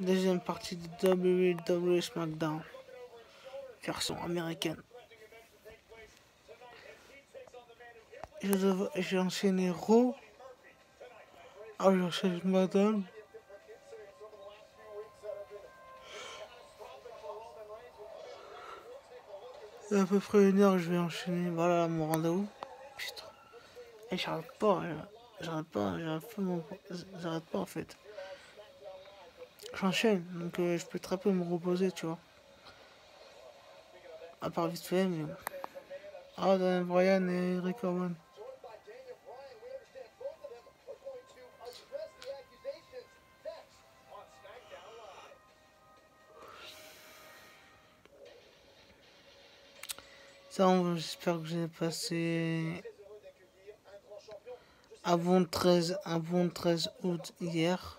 Deuxième partie de WWE SmackDown. Version américaine. J'ai enchaîné Raw. Ah, j'ai enchaîné SmackDown. À peu près une heure, je vais enchaîner. Voilà mon rendez-vous. Putain. Et j'arrête pas. J'arrête pas. J'arrête pas, pas en fait. J'enchaîne. Donc euh, je peux très peu me reposer, tu vois. À part vite fait, mais. Ah, Daniel Bryan et Rick Owen. j'espère que j'ai passé bon 13, un bon 13 août hier.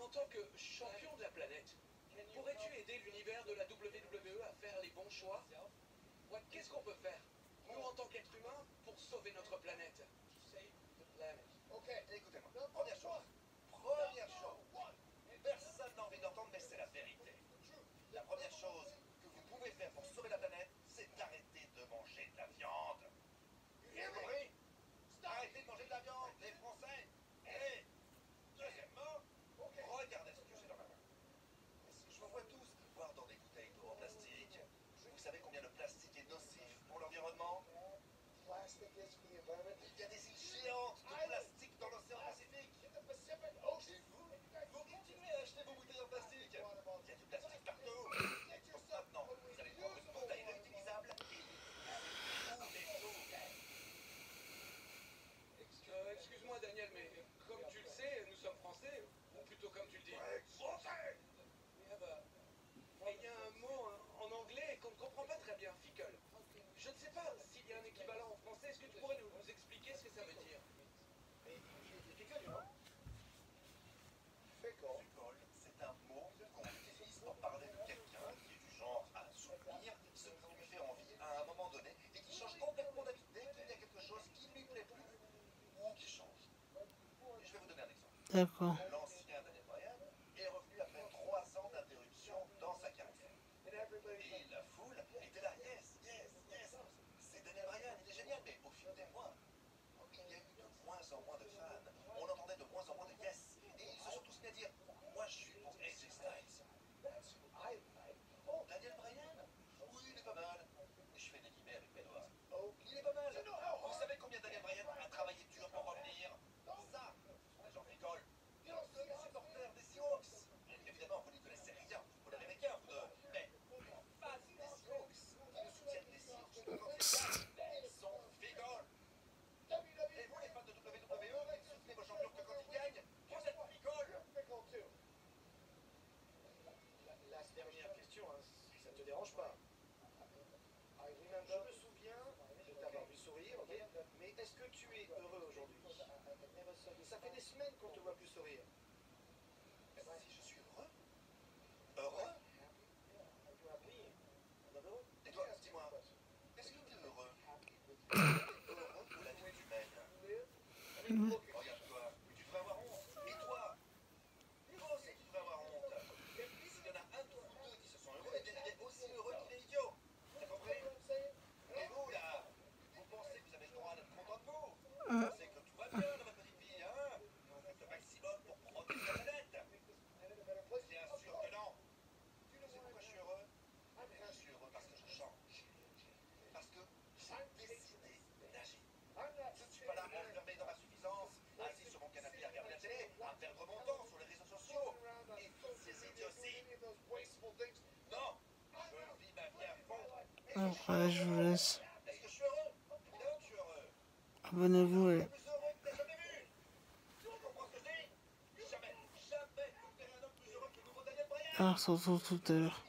En tant que champion de la planète, pourrais-tu aider l'univers de la WWE à faire les bons choix? Qu'est-ce qu'on peut faire, nous en tant qu'êtres humains, pour sauver notre planète. Ok, écoutez-moi. Première chose. Première chose. Personne n'a envie d'entendre, mais c'est la vérité. La première chose que vous pouvez faire pour sauver la planète, c'est d'arrêter de manger de la viande. Avez compris Arrêtez de manger de la viande, les Français. Et deuxièmement, regardez ce que j'ai dans ma main. Je vous vois tous boire dans des bouteilles d'eau en plastique? Vous savez combien le plastique est nocif pour l'environnement? Il y a des îles géantes de plastique dans l'océan Pacifique. Et vous, vous continuez à acheter vos bouteilles en plastique. Il y a du plastique partout. Maintenant, vous allez prendre une bouteille réutilisable et tous les jours. Euh, Excuse-moi Daniel, mais comme tu le sais, nous sommes français, ou plutôt comme tu le dis. Français Ah bah, Et il y a un mot hein, en pas très bien, fickle. Je ne sais pas s'il y a un équivalent en français, est-ce que tu pourrais nous, nous expliquer ce que ça veut dire? Fécole, c'est un mot qu'on utilise pour parler de quelqu'un qui est du genre à soutenir ce qui lui fait envie à un moment donné et qui change complètement d'avis dès qu'il y a quelque chose qui ne lui plaît plus ou qui change. Et je vais vous donner un exemple. D'accord. L'ancien Daniel Bryan est revenu après trois ans d'interruption dans sa carrière. Et la foule était là, yes, yes, yes. C'est Daniel Bryan, il est génial, mais au fil des mois, il y a eu de moins en moins de fans. On entendait de moins en moins de yes. Et ils se sont tous mis à dire, moi je suis pour AJ Styles. Oh, Daniel Bryan Oui, il est pas mal. Je fais des guillemets avec mes doigts. Oh, il est pas mal. Vous savez combien Daniel Bryan a travaillé dur pour revenir Ça, j'en rigole. C'est le supporter des Seahawks. Évidemment, vous n'y connaissez rien, vous l'américain, vous deux. Mais, fans des Seahawks, qui ne soutiennent les Seahawks de quand ils sont figoles. Et vous, les fans de WWE, qui soutenez vos champions que quand ils gagnent, vous êtes figoles. La dernière question, hein, si ça te dérange pas. Je me souviens de t'avoir vu sourire, mais est-ce que tu es heureux aujourd'hui Ça fait des semaines qu'on te voit plus sourire. Après, euh, je vous laisse. Abonnez-vous et... Ah, Alors, on tout à l'heure.